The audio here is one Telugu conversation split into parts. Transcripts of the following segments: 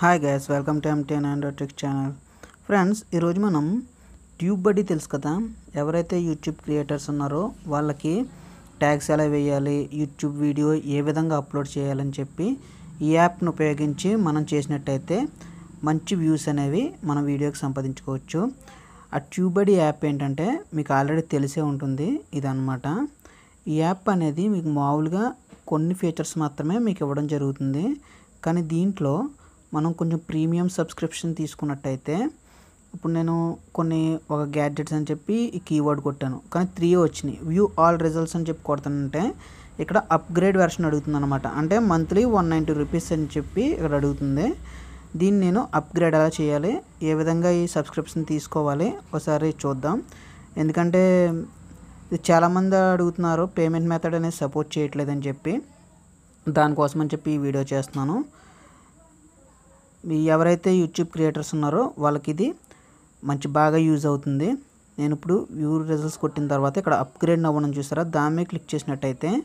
Hi guys welcome to MTN android trick channel friends ఈరోజు మనం ట్యూబ్ బడ్డీ తెలుసు కదా? ఎవరైతే యూట్యూబ్ క్రియేటర్స్ ఉన్నారో వాళ్ళకి ట్యాగ్స్ ఎలా వేయాలి యూట్యూబ్ వీడియో ఏ విధంగా అప్లోడ్ చేయాలని చెప్పి ఈ యాప్ను ఉపయోగించి మనం చేసినట్టయితే మంచి వ్యూస్ అనేవి మన వీడియోకి సంపాదించుకోవచ్చు. ఆ ట్యూబ్ బడ్డీ యాప్ ఏంటంటే మీకు ఆల్రెడీ తెలిసే ఉంటుంది ఇదనమాట ఈ యాప్ అనేది మీకు మామూలుగా కొన్ని ఫీచర్స్ మాత్రమే మీకు ఇవ్వడం జరుగుతుంది. కానీ దీంట్లో మనం కొంచెం ప్రీమియం సబ్స్క్రిప్షన్ తీసుకున్నట్టయితే ఇప్పుడు నేను కొన్ని ఒక గ్యాడ్జెట్స్ అని చెప్పి ఈ కీవర్డ్ కొట్టాను. కానీ త్రీ వచ్చినాయి. వ్యూ ఆల్ రిజల్ట్స్ అని చెప్పి కొడతానంటే ఇక్కడ అప్గ్రేడ్ వెర్షన్ అడుగుతుంది అనమాట అంటే మంత్లీ వన్ నైంటీ రూపీస్ అని చెప్పి ఇక్కడ అడుగుతుంది. దీన్ని నేను అప్గ్రేడ్ ఎలా చేయాలి? ఏ విధంగా ఈ సబ్స్క్రిప్షన్ తీసుకోవాలి? ఒకసారి చూద్దాం. ఎందుకంటే ఇది చాలామంది అడుగుతున్నారు పేమెంట్ మెథడ్ అనేది సపోర్ట్ చేయట్లేదని చెప్పి. దానికోసం అని చెప్పి ఈ వీడియో చేస్తున్నాను. మీ ఎవరైతే యూట్యూబ్ క్రియేటర్స్ ఉన్నారో వాళ్ళకి ఇది మంచి బాగా యూజ్ అవుతుంది. నేను ఇప్పుడు వ్యూ రిజల్ట్స్ కొట్టిన తర్వాత ఇక్కడ అప్గ్రేడ్ అవ్వడం చూసారా? దాని మీద క్లిక్ చేసినట్టయితే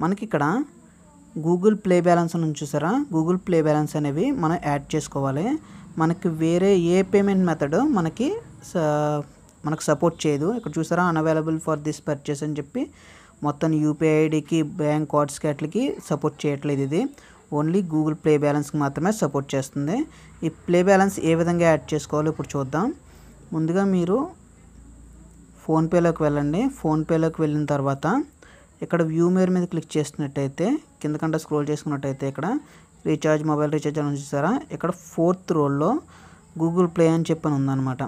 మనకి ఇక్కడ గూగుల్ ప్లే బ్యాలెన్స్ అని చూసారా? గూగుల్ ప్లే బ్యాలెన్స్ అనేవి మనం యాడ్ చేసుకోవాలి. మనకి వేరే ఏ పేమెంట్ మెథడ్ మనకి స- మనకు సపోర్ట్ చేయదు. ఇక్కడ చూసారా? అన్అవైలబుల్ ఫర్ దిస్ పర్చేస్ అని చెప్పి మొత్తం యూపీఐ ఐడికి బ్యాంక్ కార్డ్స్కి అట్లకి సపోర్ట్ చేయట్లేదు ఇది. ఓన్లీ గూగుల్ ప్లే బ్యాలెన్స్కి మాత్రమే సపోర్ట్ చేస్తుంది. ఈ ప్లే బ్యాలెన్స్ ఏ విధంగా యాడ్ చేసుకోవాలో ఇప్పుడు చూద్దాం. ముందుగా మీరు ఫోన్పేలోకి వెళ్ళండి. ఫోన్పేలోకి వెళ్ళిన తర్వాత ఇక్కడ వ్యూ మేర్ మీద క్లిక్ చేసినట్టయితే కిందకంటే స్క్రోల్ చేసుకున్నట్టయితే ఇక్కడ రీఛార్జ్ మొబైల్ రీఛార్జ్ అని చూసారా? ఇక్కడ ఫోర్త్ రోల్లో గూగుల్ ప్లే అని చెప్పని ఉందన్నమాట.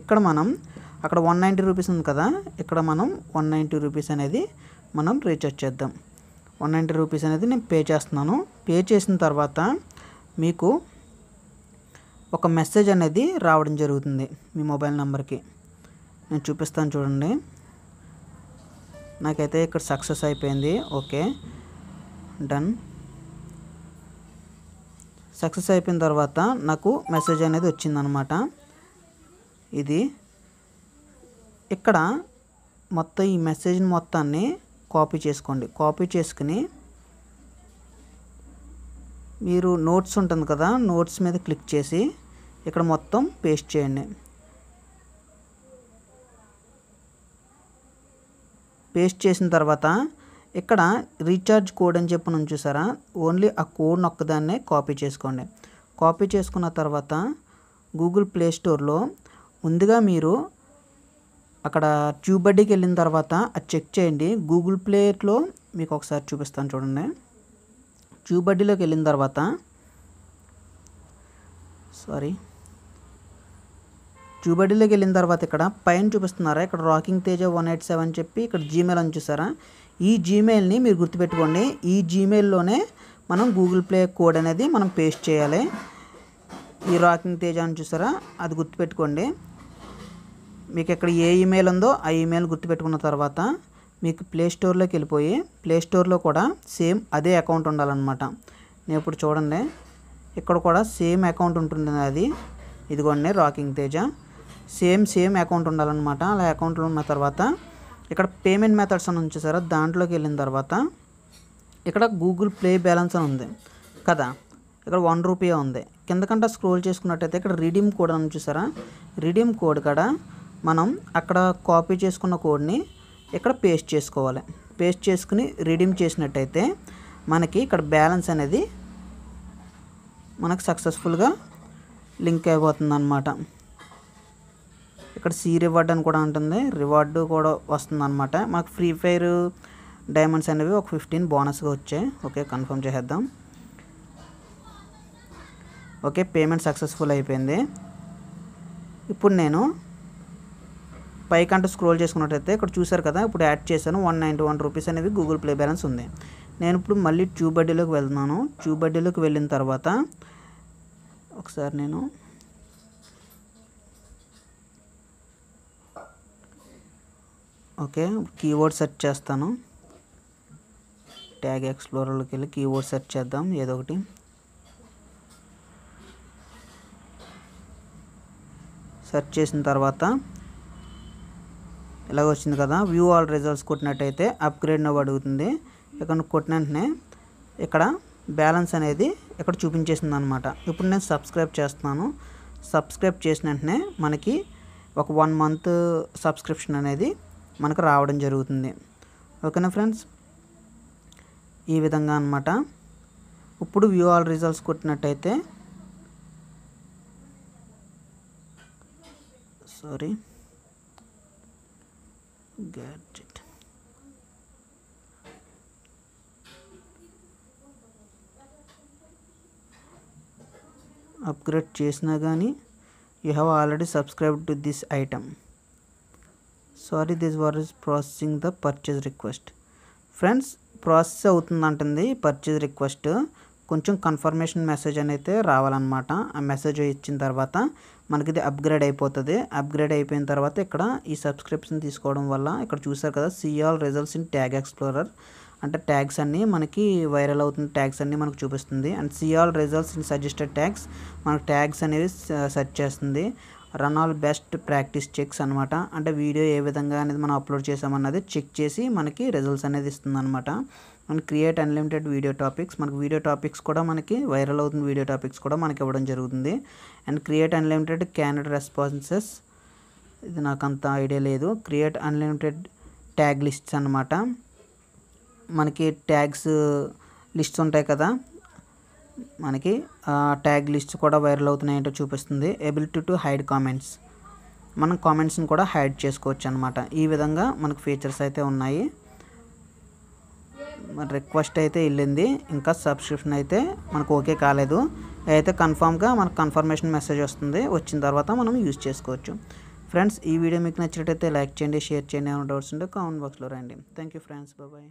ఇక్కడ మనం అక్కడ వన్ నైంటీ రూపీస్ ఉంది కదా? ఇక్కడ మనం వన్ నైంటీ రూపీస్ అనేది మనం రీఛార్జ్ చేద్దాం. వన్ నైంటీ రూపీస్ అనేది నేను పే చేస్తున్నాను. పే చేసిన తర్వాత మీకు ఒక మెసేజ్ అనేది రావడం జరుగుతుంది మీ మొబైల్ నెంబర్కి. నేను చూపిస్తాను చూడండి. నాకైతే ఇక్కడ సక్సెస్ అయిపోయింది. ఓకే. డన్. సక్సెస్ అయిపోయిన తర్వాత నాకు మెసేజ్ అనేది వచ్చిందనమాట. ఇది ఇక్కడ మొత్తం ఈ మెసేజ్ మొత్తాన్ని కాపీ చేసుకోండి. కాపీ చేసుకుని మీరు నోట్స్ ఉంటుంది కదా నోట్స్ మీద క్లిక్ చేసి ఇక్కడ మొత్తం పేస్ట్ చేయండి. పేస్ట్ చేసిన తర్వాత ఇక్కడ రీఛార్జ్ కోడ్ అని చెప్పి నేను చూసారా? ఓన్లీ ఆ కోడ్ ఒక్కదాన్నే కాపీ చేసుకోండి. కాపీ చేసుకున్న తర్వాత గూగుల్ ప్లే స్టోర్లో ముందుగా మీరు అక్కడ ట్యూబ్ బడ్డీకి వెళ్ళిన తర్వాత అది చెక్ చేయండి. గూగుల్ ప్లేలో మీకు ఒకసారి చూపిస్తాను చూడండి. ట్యూబ్ బడ్డీలోకి వెళ్ళిన తర్వాత సారీ ట్యూబడ్డీలోకి వెళ్ళిన తర్వాత ఇక్కడ పైన చూపిస్తున్నారా? ఇక్కడ rocking Teja one eight seven చెప్పి ఇక్కడ జీమెయిల్ అని చూసారా? ఈ జీమెయిల్ని మీరు గుర్తుపెట్టుకోండి. ఈ జీమెయిల్లోనే మనం గూగుల్ ప్లే కోడ్ అనేది మనం పేస్ట్ చేయాలి. ఈ రాకింగ్ తేజ అని చూసారా? అది గుర్తుపెట్టుకోండి. మీకు ఇక్కడ ఏ ఈమెయిల్ ఉందో ఆ ఈమెయిల్ గుర్తుపెట్టుకున్న తర్వాత మీకు ప్లే స్టోర్లోకి వెళ్ళిపోయి ప్లే స్టోర్లో కూడా సేమ్ అదే అకౌంట్ ఉండాలన్నమాట. నేను ఇప్పుడు చూడండి ఇక్కడ కూడా సేమ్ అకౌంట్ ఉంటుంది అది. ఇదిగోండి rocking Teja same same account ఉండాలన్నమాట. అలా అకౌంట్లో ఉన్న తర్వాత ఇక్కడ పేమెంట్ మెథడ్స్ అని ఉంచేసారా దాంట్లోకి వెళ్ళిన తర్వాత ఇక్కడ గూగుల్ ప్లే బ్యాలెన్స్ అని ఉంది కదా. ఇక్కడ వన్ రూపీ ఉంది. కిందకంటే స్క్రోల్ చేసుకున్నట్టయితే ఇక్కడ రిడీమ్ కోడ్ అని చూసారా? రిడీమ్ కోడ్ కాడ మనం అక్కడ కాపీ చేసుకున్న కోడ్ని ఇక్కడ పేస్ట్ చేసుకోవాలి. పేస్ట్ చేసుకుని రిడీమ్ చేసినట్టయితే మనకి ఇక్కడ బ్యాలెన్స్ అనేది మనకు సక్సెస్ఫుల్గా లింక్ అయిపోతుంది అనమాట ఇక్కడ సీ రివార్డ్ అని కూడా ఉంటుంది. రివార్డు కూడా వస్తుంది అనమాట మాకు ఫ్రీ ఫైర్ డైమండ్స్ అనేవి ఒక ఫిఫ్టీన్ బోనస్గా వచ్చాయి. ఓకే కన్ఫర్మ్ చేసేద్దాం. ఓకే పేమెంట్ సక్సెస్ఫుల్ అయిపోయింది. ఇప్పుడు నేను పైకంటూ స్క్రోల్ చేసుకున్నట్టయితే ఇక్కడ చూసారు కదా ఇప్పుడు యాడ్ చేశాను. వన్ నైంటీ వన్ రూపీస్ అనేది గూగుల్ ప్లే బ్యాలెన్స్ ఉంది. నేను ఇప్పుడు మళ్ళీ ట్యూబ్ బడ్డీలోకి వెళ్తున్నాను. ట్యూబ్ బడ్డీలోకి వెళ్ళిన తర్వాత ఒకసారి నేను ఓకే కీవర్డ్ సెర్చ్ చేస్తాను. ట్యాగ్ ఎక్స్ప్లోరర్లోకి వెళ్ళి కీవర్డ్ సెర్చ్ చేద్దాం ఏదో ఒకటి. సెర్చ్ చేసిన తర్వాత ఇలాగ వచ్చింది కదా వ్యూ ఆల్ రిజల్ట్స్ కొట్టినట్టయితే అప్గ్రేడ్ నవ్వు అడుగుతుంది. ఇక్కడ కొట్టిన వెంటనే ఇక్కడ బ్యాలెన్స్ అనేది ఇక్కడ చూపించేసింది అనమాట ఇప్పుడు నేను సబ్స్క్రైబ్ చేస్తున్నాను. సబ్స్క్రైబ్ చేసిన వెంటనే మనకి ఒక వన్ మంత్ సబ్స్క్రిప్షన్ అనేది మనకు రావడం జరుగుతుంది. ఓకేనా ఫ్రెండ్స్ ఈ విధంగా అనమాట ఇప్పుడు వ్యూ ఆల్ రిజల్ట్స్ కొట్టినట్టయితే సారీ గ్యాడ్జెట్ అప్గ్రేడ్ చేసినా కానీ you have already subscribe to this item sorry this war is processing the purchase request friends process అవుతుందంటుంది purchase request కొంచెం కన్ఫర్మేషన్ మెసేజ్ అనేది రావాలన్నమాట. ఆ మెసేజ్ ఇచ్చిన తర్వాత మనకి ఇది అప్గ్రేడ్ అయిపోతుంది. అప్గ్రేడ్ అయిపోయిన తర్వాత ఇక్కడ ఈ సబ్స్క్రిప్షన్ తీసుకోవడం వల్ల ఇక్కడ చూసారు కదా see all results in tag explorer అంటే ట్యాగ్స్ అన్నీ మనకి వైరల్ అవుతున్న ట్యాగ్స్ అన్నీ మనకు చూపిస్తుంది. And see all results in suggested tags మనకు ట్యాగ్స్ అనేవి సెర్చ్ చేస్తుంది. Run all best practice checks అనమాట అంటే వీడియో ఏ విధంగా అనేది మనం అప్లోడ్ చేసామన్నది చెక్ చేసి మనకి రిజల్ట్స్ అనేది ఇస్తుంది అనమాట and create unlimited video topics. మనకి వీడియో టాపిక్స్ కూడా మనకి వైరల్ అవుతున్న వీడియో టాపిక్స్ కూడా మనకి ఇవ్వడం జరుగుతుంది. And create unlimited canned responses. ఇది నాకు అంత ఐడియా లేదు. క్రియేట్ అన్లిమిటెడ్ ట్యాగ్ లిస్ట్స్ అనమాట మనకి ట్యాగ్స్ లిస్ట్స్ ఉంటాయి కదా? మనకి ట్యాగ్ లిస్ట్ కూడా వైరల్ అవుతున్నాయంటో చూపిస్తుంది. ఎబిలిటీ టు హైడ్ కామెంట్స్ మనం కామెంట్స్ని కూడా హైడ్ చేసుకోవచ్చు అనమాట ఈ విధంగా మనకు ఫీచర్స్ అయితే ఉన్నాయి. రిక్వెస్ట్ అయితే వెళ్ళింది. ఇంకా సబ్స్క్రిప్షన్ అయితే మనకు ఓకే కాలేదు. అయితే కన్ఫామ్గా మనకు కన్ఫర్మేషన్ మెసేజ్ వస్తుంది. వచ్చిన తర్వాత మనం యూజ్ చేసుకోవచ్చు. ఫ్రెండ్స్ ఈ వీడియో మీకు నచ్చినట్టయితే లైక్ చేయండి షేర్ చేయండి ఏమైనా డౌట్స్ ఉంటే కామెంట్ బాక్స్లో రండి థ్యాంక్ యూ ఫ్రెండ్స్. బాయ్.